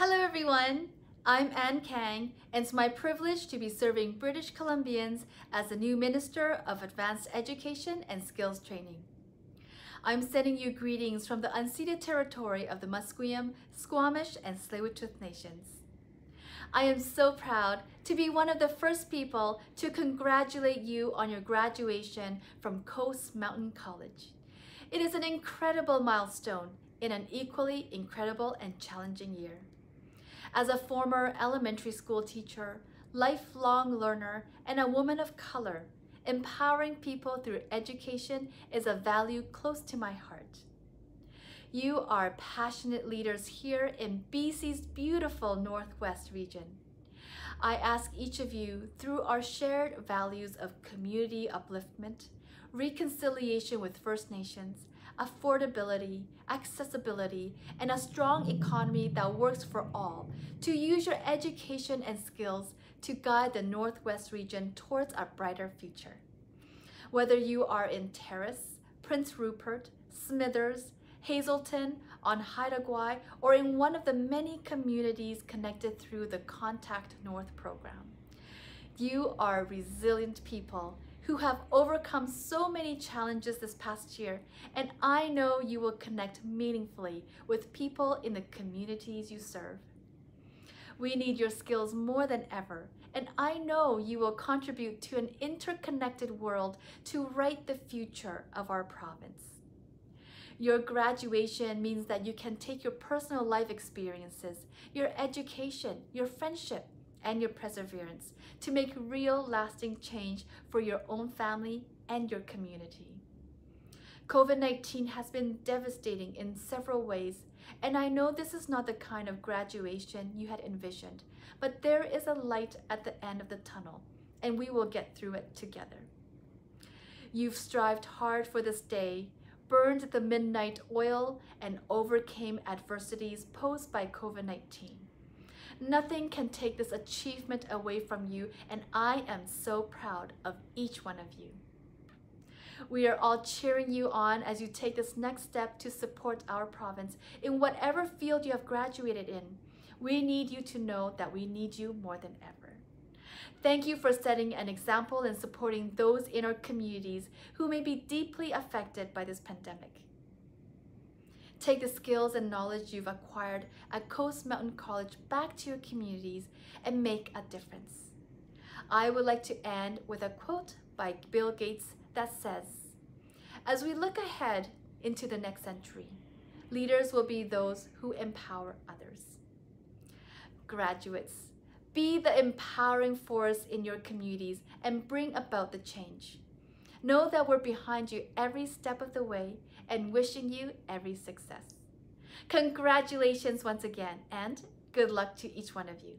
Hello everyone, I'm Anne Kang and it's my privilege to be serving British Columbians as the new Minister of Advanced Education and Skills Training. I'm sending you greetings from the unceded territory of the Musqueam, Squamish, and Tsleil-Waututh nations. I am so proud to be one of the first people to congratulate you on your graduation from Coast Mountain College. It is an incredible milestone in an equally incredible and challenging year. As a former elementary school teacher, lifelong learner, and a woman of color, empowering people through education is a value close to my heart. You are passionate leaders here in BC's beautiful Northwest region. I ask each of you, through our shared values of community upliftment, reconciliation with First Nations, affordability, accessibility, and a strong economy that works for all, to use your education and skills to guide the Northwest region towards a brighter future. Whether you are in Terrace, Prince Rupert, Smithers, Hazelton, on Haida Gwaii, or in one of the many communities connected through the Contact North program. You are resilient people who have overcome so many challenges this past year, and I know you will connect meaningfully with people in the communities you serve. We need your skills more than ever, and I know you will contribute to an interconnected world to write the future of our province. Your graduation means that you can take your personal life experiences, your education, your friendship, and your perseverance to make real lasting change for your own family and your community. COVID-19 has been devastating in several ways, and I know this is not the kind of graduation you had envisioned, but there is a light at the end of the tunnel, and we will get through it together. You've strived hard for this day, burned the midnight oil, and overcame adversities posed by COVID-19. Nothing can take this achievement away from you, and I am so proud of each one of you. We are all cheering you on as you take this next step to support our province in whatever field you have graduated in. We need you to know that we need you more than ever. Thank you for setting an example and supporting those in our communities who may be deeply affected by this pandemic. Take the skills and knowledge you've acquired at Coast Mountain College back to your communities and make a difference. I would like to end with a quote by Bill Gates that says, As we look ahead into the next century, leaders will be those who empower others. Graduates, be the empowering force in your communities and bring about the change. Know that we're behind you every step of the way and wishing you every success. Congratulations once again and good luck to each one of you.